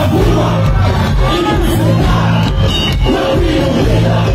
We'll be the winner.